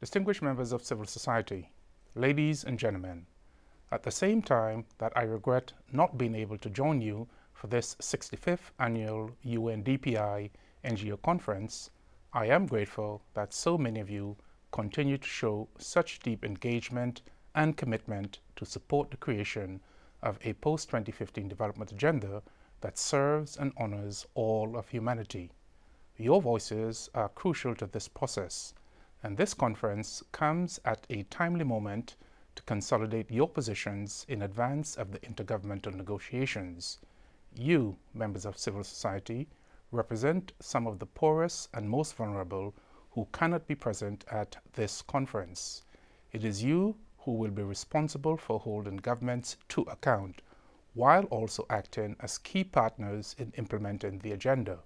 distinguished members of civil society, ladies and gentlemen, at the same time that I regret not being able to join you for this 65th annual UNDPI NGO conference, I am grateful that so many of you continue to show such deep engagement and commitment to support the creation of a post-2015 development agenda that serves and honors all of humanity. Your voices are crucial to this process, and this conference comes at a timely moment to consolidate your positions in advance of the intergovernmental negotiations. You, members of civil society, represent some of the poorest and most vulnerable who cannot be present at this conference. It is you who will be responsible for holding governments to account, while also acting as key partners in implementing the agenda.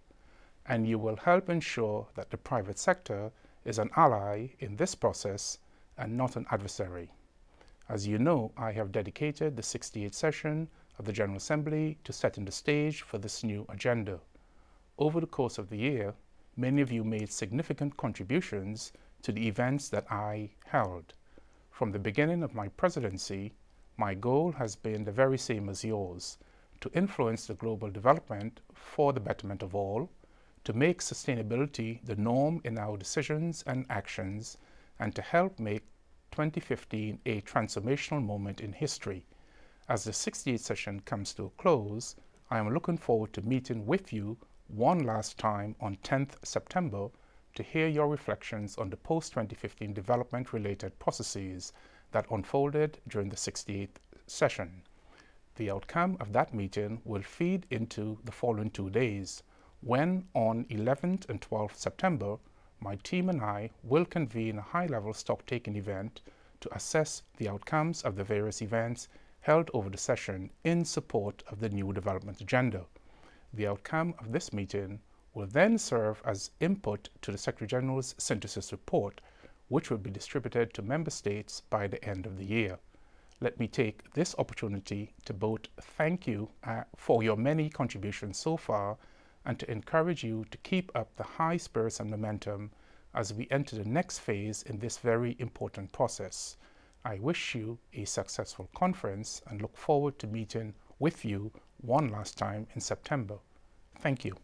And you will help ensure that the private sector is an ally in this process and not an adversary. As you know, I have dedicated the 68th session of the General Assembly to setting the stage for this new agenda. Over the course of the year, many of you made significant contributions to the events that I held. From the beginning of my presidency, my goal has been the very same as yours, to influence the global development for the betterment of all, to make sustainability the norm in our decisions and actions, and to help make 2015 a transformational moment in history. As the 68th session comes to a close, I am looking forward to meeting with you one last time on 10th September to hear your reflections on the post-2015 development-related processes that unfolded during the 68th session. The outcome of that meeting will feed into the following two days, when on 11th and 12th September, my team and I will convene a high-level stock-taking event to assess the outcomes of the various events held over the session in support of the new development agenda. The outcome of this meeting will then serve as input to the Secretary General's synthesis report, which will be distributed to Member States by the end of the year. Let me take this opportunity to both thank you uh, for your many contributions so far and to encourage you to keep up the high spirits and momentum as we enter the next phase in this very important process. I wish you a successful conference and look forward to meeting with you one last time in September. Thank you.